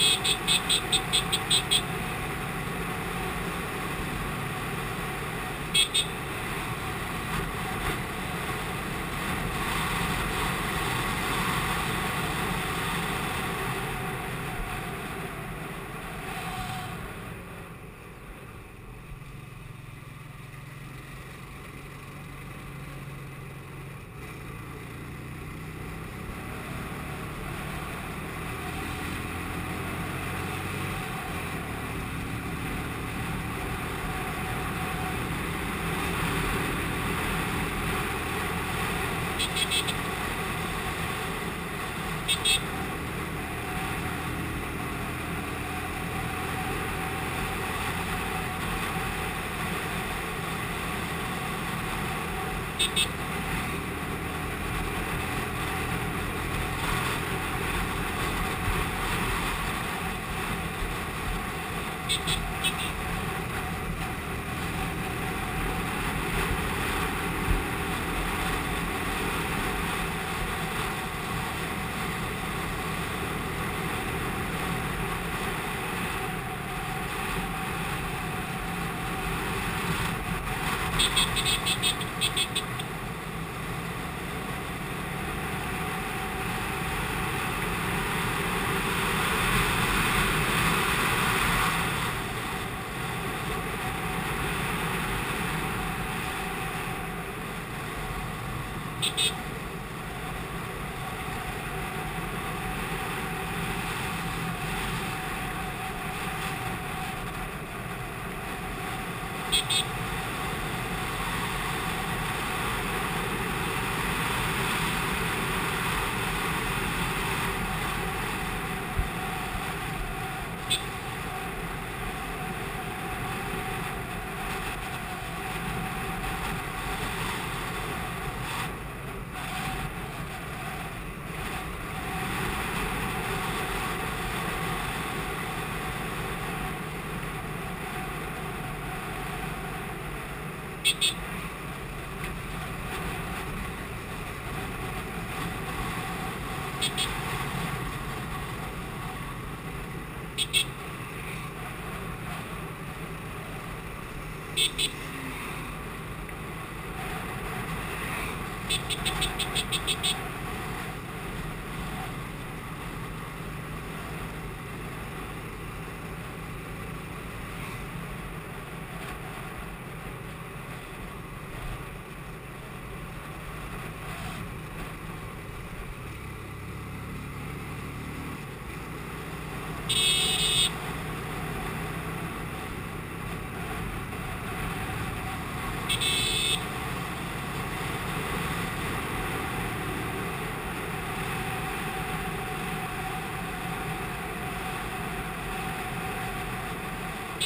フフフ。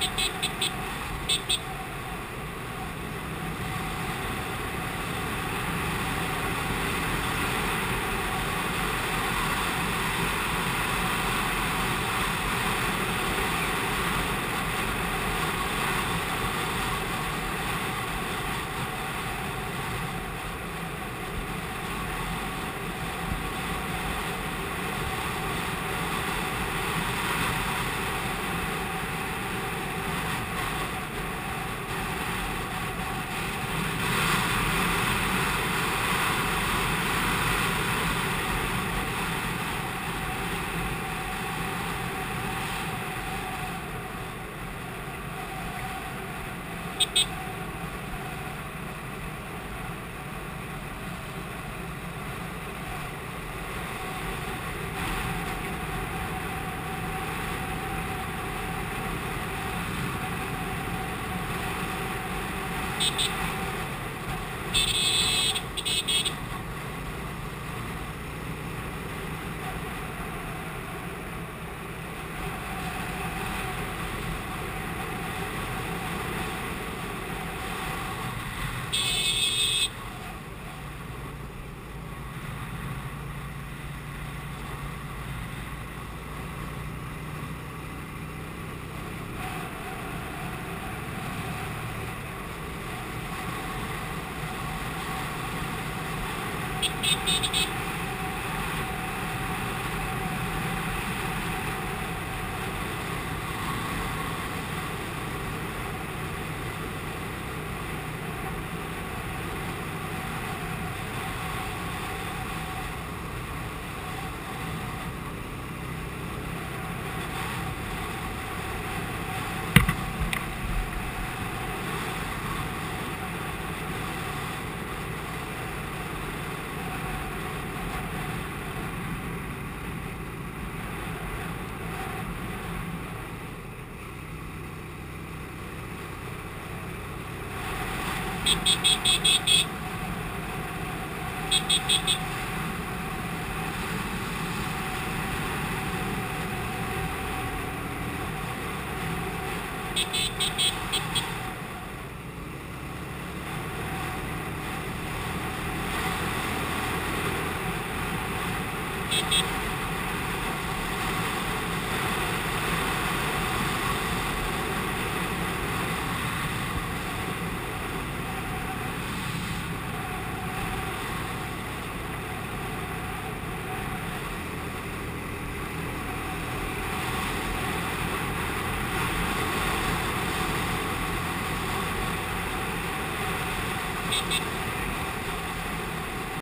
Ha ha ha!